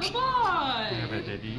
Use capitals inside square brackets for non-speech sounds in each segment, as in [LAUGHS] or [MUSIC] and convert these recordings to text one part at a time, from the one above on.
the boy! Have a daddy?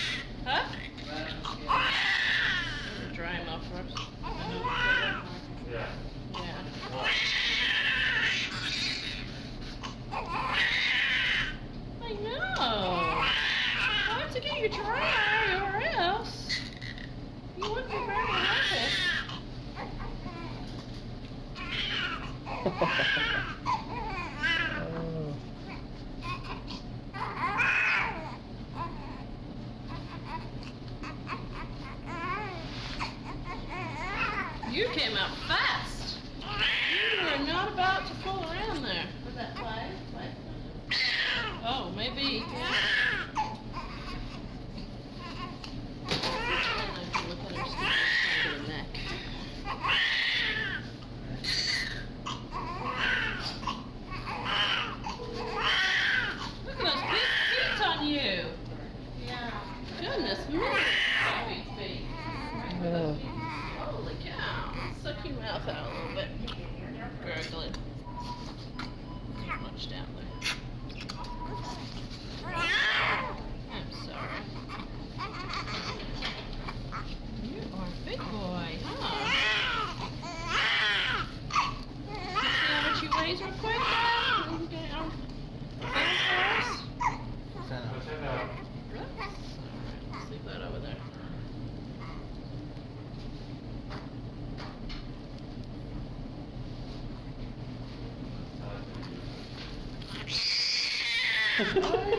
I [LAUGHS]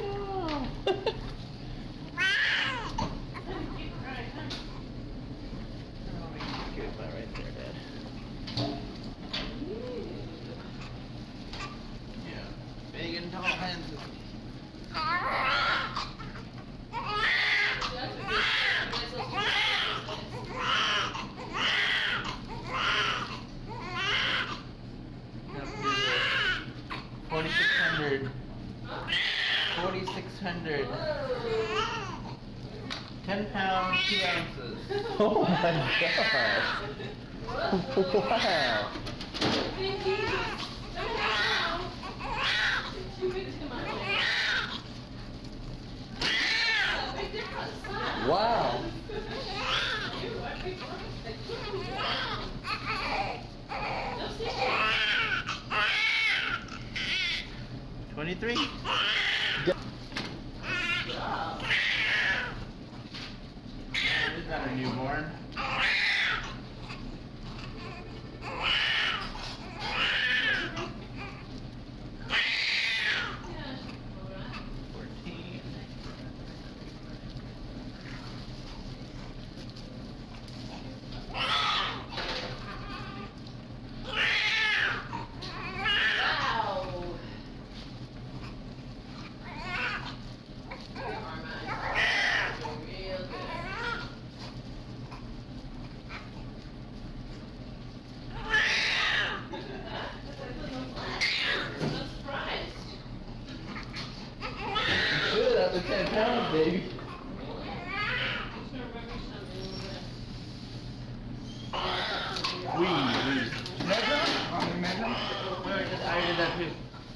600. 10 pounds, 2 ounces. [LAUGHS] Oh my gosh. Wow. Wow. Twenty-three. not a newborn.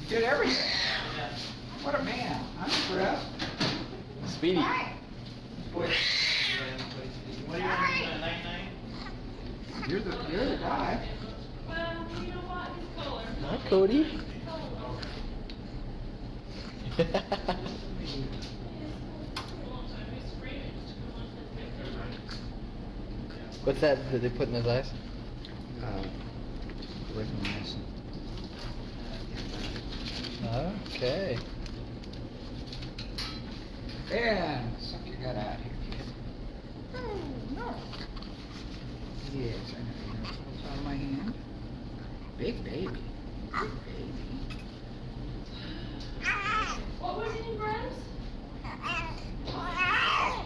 Did everything. What a man. I'm impressed. Speedy. What are you on, 99? You're the, you're the guy. Well, you know what? He's color. Hi, Cody. What's that that they put in his eyes? Uh, Okay. And suck your gut out here, kid. Oh, no. Yes, I know. You know what's on my hand? Big baby. Big baby. What was it in Browns? [LAUGHS]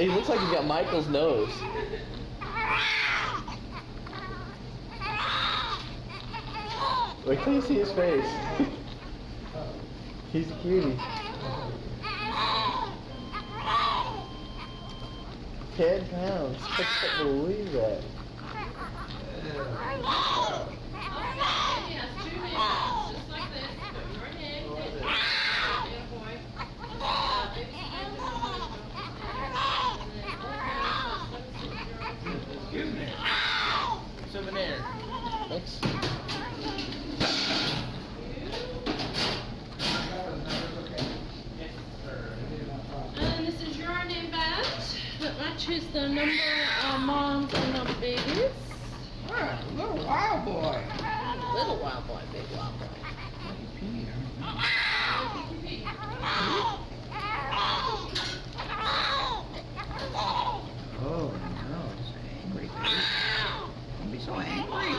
He looks like he's got Michael's nose. Wait till you see his face. [LAUGHS] he's a cutie. Ten pounds. I can't believe that. Matches the number of moms and the babies. Little wild boy. Little wild boy, big wild boy. Pee, huh? Oh, no, it's angry, baby. Don't be so angry.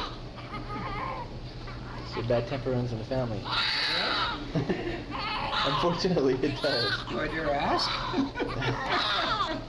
So bad temper runs in the family. [LAUGHS] Unfortunately, it does. What your ask? [LAUGHS]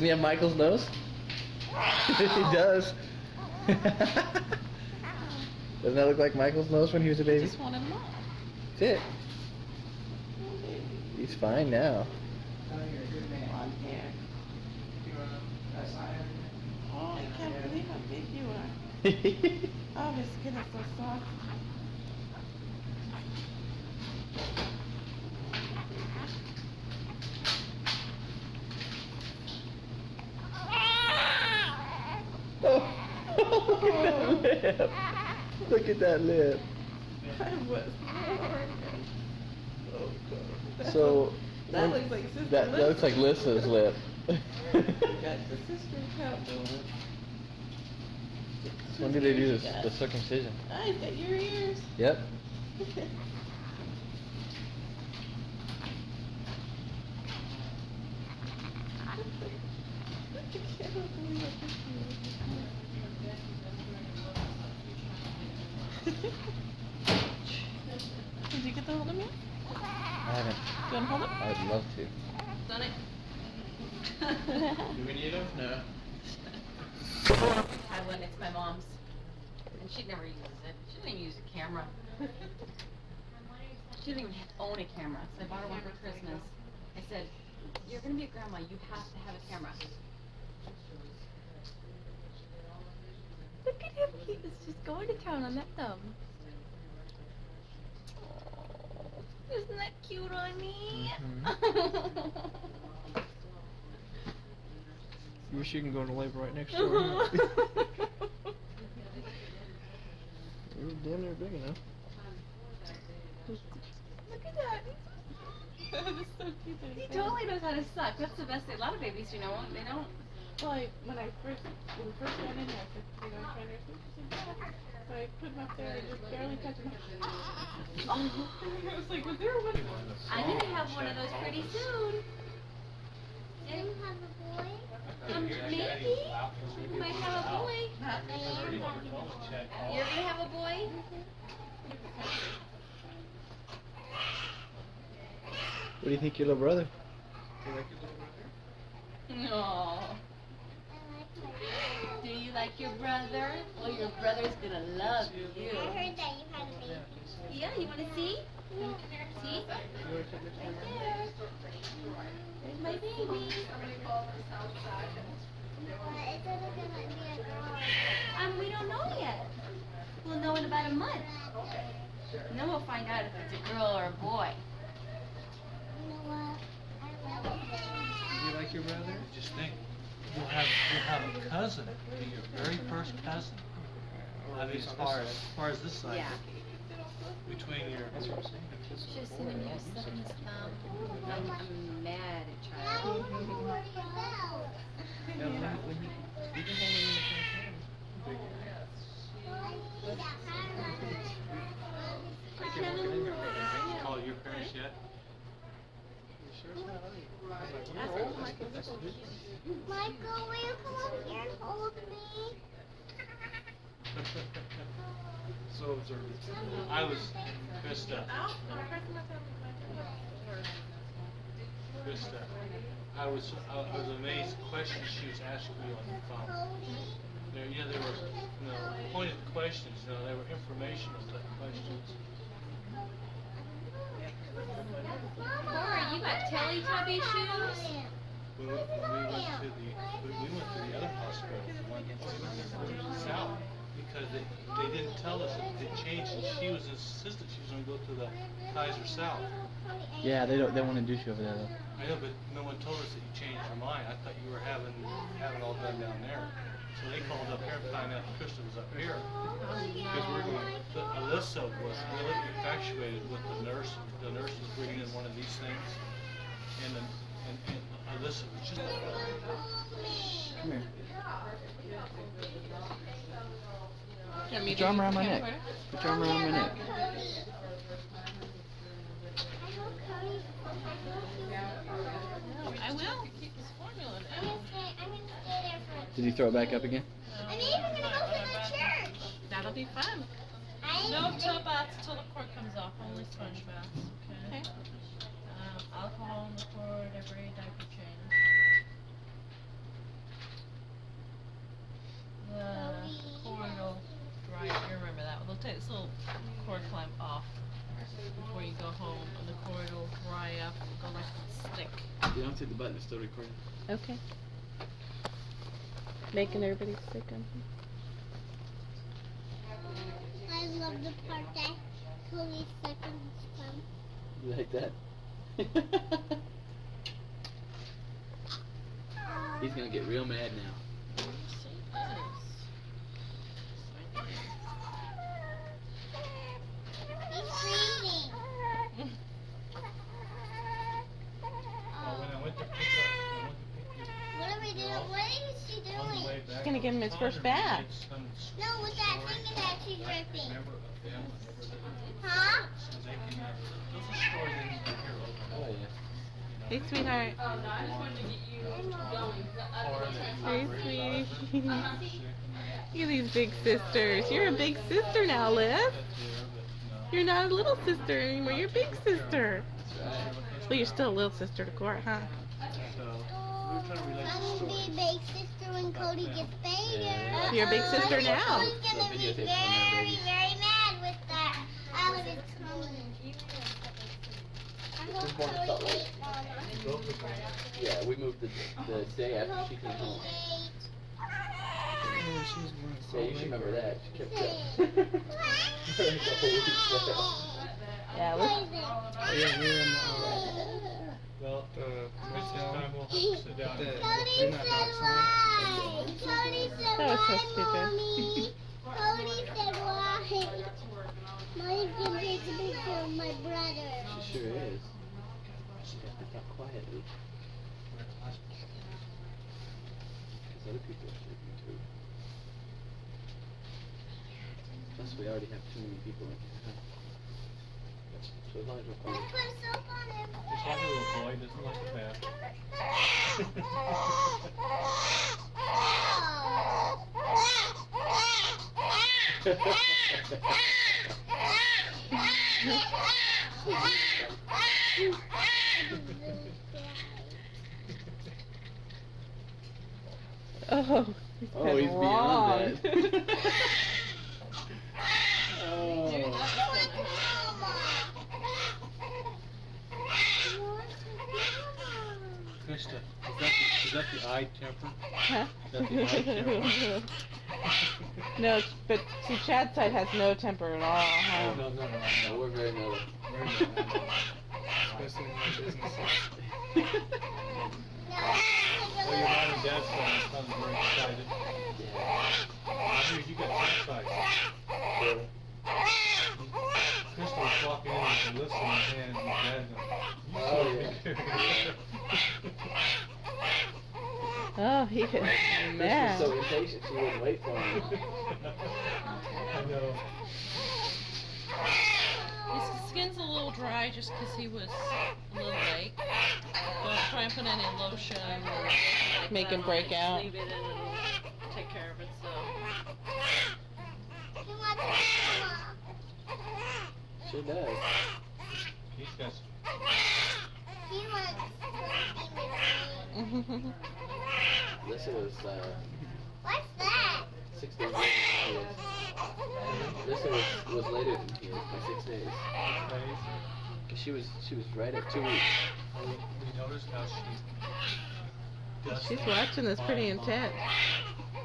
Doesn't he have Michael's nose? [LAUGHS] he does. [LAUGHS] Doesn't that look like Michael's nose when he was a baby? Just want him. That's it. He's fine now. Oh, you're a good man. Oh, I can't believe how big you are. [LAUGHS] Oh, his skin is so soft. oh, look at that lip. Look at that lip. So That looks like Sister that, that looks like Lissa's lip. Got the sister count going. when did they do this, the circumcision? I got your ears. Yep. [LAUGHS] I can't believe how big you are. Did you get to hold him yet? I haven't. Do You wanna hold him? I'd love to. Done it. [LAUGHS] Do we need them? No. I went, it's my mom's. And she never uses it. She doesn't even use a camera. She doesn't even own a camera, so I bought her one for Christmas. I said, you're gonna be a grandma, you have to have a camera. Look at him, he is just going to town on that thumb. Aw, Isn't that cute on me? You wish you can go into labor right next Uh-huh. You're [LAUGHS] damn near big enough. Look at that. [LAUGHS] That is so cute. He totally knows how to suck. That's the best thing. A lot of babies, you know, they don't. Like when I first when we first went in there, I said, you know, trying to sleep. She said, yeah. So I put him up there and just barely touched him. [LAUGHS] I was like, was there one? I'm gonna have one of those pretty soon. Do you have a boy? Um, maybe. You might have a boy. You're gonna have a boy? What do you think, your little brother? No. Do you like your brother? Well, your brother's gonna love you. I heard that you had a baby. Yeah, you wanna see? See? Right there. There's my baby. But it doesn't gonna be a girl. Um, we don't know yet. We'll know in about a month. And then we'll find out if it's a girl or a boy. You know what? I love it. You like your brother? Just think, you'll have, you'll have a cousin, be your very first cousin. I mean, as far as, as far as this side. Yeah. Between your. Just when you suck his thumb. I'm, I'm mad at Yeah, Charlie. what are you about? Call your parents yet? Michael, will you come up here and hold me? So observant. I was, Krista, Krista, I was, I I was amazed questions she was asking me on the phone. There, know, there were, you know, pointed questions, you know, they were informational type questions. Cora, you got Teletubby shoes? When we, when we went to the, when we went to the other hospital, the one in south, because they, they didn't tell us that they changed, and she was insistent she was gonna go to the Kaiser South. Yeah, they don't. They want to do shit over there though. I know, but no one told us that you changed your mind. I thought you were having, having all done down there. So they called up here and found out Krista was up here. Because we're going, the, Alyssa was really infatuated with the nurse, the nurse was bringing in one of these things. And then, and, and Alyssa was just, Come here. Do you want me Put your arm around my neck. camcorder? Put your arm around my neck. No, I will. Did he throw it back up again? I'm even gonna go to the church. That'll be fun. I No tub baths till the cord comes off, only sponge baths, okay? Okay. Um, alcohol in the cord, every diaper change. The cord will dry, you remember that, they'll take this little cord clamp off before you go home, and the cord will dry up and go like a stick. You don't see the button. It's still recording. Okay. Making everybody sick on I love the part that Cody seconds from. You like that? [LAUGHS] He's gonna get real mad now. He's freezing. oh, when I went to pick up, when I went to pick you What are we doing? What is she on the doing? way back. gonna give him his first bath. No, with that thing that she's ripping. Remember a family member that Huh? So they can, those are stories to hear over. Yeah. Hey, sweetheart. Hey, sweetie. [LAUGHS] Look at these big sisters. You're a big sister now, Liv. You're not a little sister anymore. You're a big sister. Well, you're still a little sister to Court, huh? So, we were trying to relate the I'm gonna be a big sister when Cody gets bigger. Yeah. You're a big sister Uh-oh, now. Cody's gonna be very, from our babies. very mad with that. Out of his tummy. I hope Just born in Cody ate, Mama. Both of them. Yeah, we moved the the day after she came home. Yeah, you should remember that. She kept that. [LAUGHS] Yeah, look. Well, uh, this time we'll have to sit Cody said why? Cody said That was so why, stupid. Mommy? Cody said why? Mommy's gonna take a picture of my brother. She sure is. She has to talk quietly. Because other people are sleeping too. Plus, we already have too many people in here. Huh? So as long as we're Let's quiet. put soap on him. Just like a little boy, doesn't like the bath. Oh, he's Oh, he's beyond wrong. that. [LAUGHS] oh. Krista, is that the, is that the eye temper? Huh? Is that the eye temper? [LAUGHS] no, but see, Chad's side has no temper at all. Oh, Huh? no, no, no, No, we're very mellow. Very mellow. Especially in my business. Well, your mom and dad's son is probably very excited. I hear you got two sides. Really? Krista was walking in with a list in her hand and dad. Oh, yeah. [LAUGHS] Oh, he is Chris was so impatient she wouldn't wait for me. I know. His skin's a little dry just 'cause he was a little late. Don't try and put any lotion or anything like Make him break out. Leave it and it'll take care of itself. He wants mama. Sure does. He's got [LAUGHS] He wants [LAUGHS] to be with was uh, What's that? six days later than was. Was, was later than he was by six days. Cause she was she was right at two weeks. We, we noticed how she. She's watching this pretty by intense.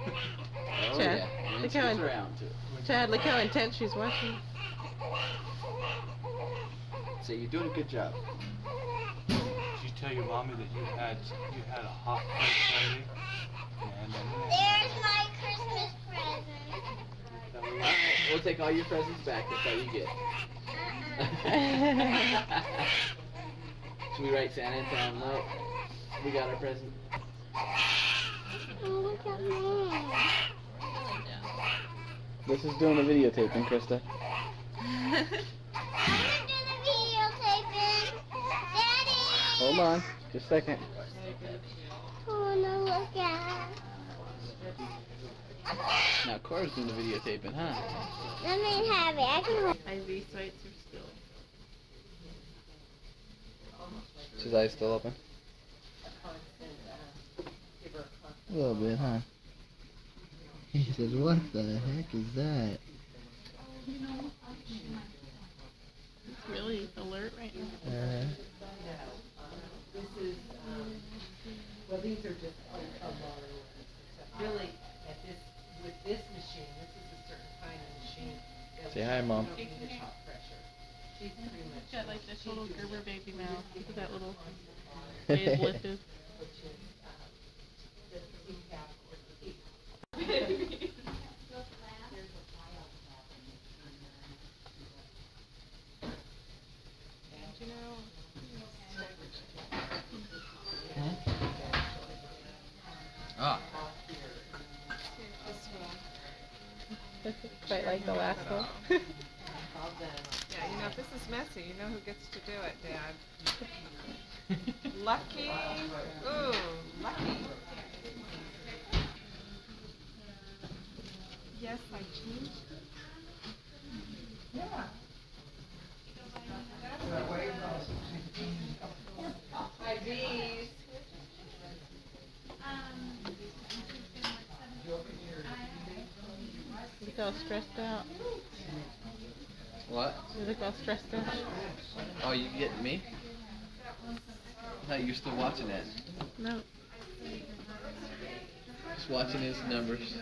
Oh Chad. yeah, Look how gets in- around to it. Chad, look how intense she's watching. So you're doing a good job. Did you tell your mommy that you had you had a hot plate Sunday? And then There's my Christmas present. Alright, we'll take all your presents back. That's all you get. Uh-uh. Should we write Santa and tell him, no, we got our present? Oh, look at me. This is doing a videotaping, Krista. [LAUGHS] Hold on, just a second. Oh, no, look at Now Cora's doing the videotaping, huh? Let me have it. I can hold Ivy sweats are still. Is his eyes still open? A little bit, huh? He says, what the heck is that? You know, It's really alert right now. Uh, Well, these are just a, a modern ones. Really, at this, with this machine, this is a certain kind of machine. that Say hi, Mom. don't need the top pressure. She's pretty much. Got like this little Gerber baby mouth. Look at that little his lip is. Which is, um, the CPAP or the You know, ah. quite like the last one. Yeah, you know, if this is messy, you know who gets to do it, Dad. Lucky. Ooh, lucky. Yes, I changed it. Yeah. IVs. You look all stressed out. What? You look all stressed out. Oh, you getting me? No, you're still watching it. No. Just watching his numbers.